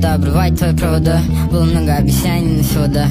Да, обрывать твои провода Было много обещаний, но всего да.